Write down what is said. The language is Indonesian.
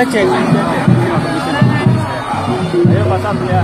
cek. Ayo pasang ya,